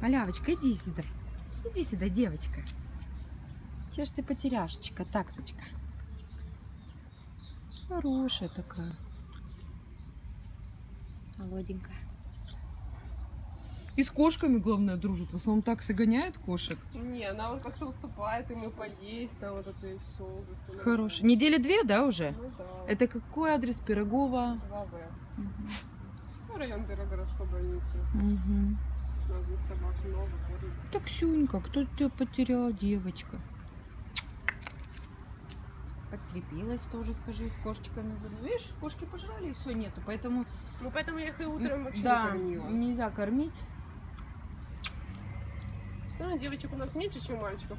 Малявочка, иди сюда. Иди сюда, девочка. Че ж ты потеряшечка, таксочка? Хорошая такая. Молоденькая. И с кошками, главное, дружит. В основном таксы гоняют кошек. Не, она вот как-то уступает ему поесть, там вот это и все. Хорошая. Недели две, да, уже? Ну да. Это какой адрес Пирогова? 2В. Ну, район Пирогородской больницы. Мгм. Здесь. Так, Сюнька, кто тебя потерял, девочка? Подкрепилась тоже, скажи, с кошечками. Видишь, кошки пожрали и все, нету. Поэтому Ну, поэтому я их и утром вообще да, не кормила. нельзя кормить. Все равно девочек у нас меньше, чем мальчиков.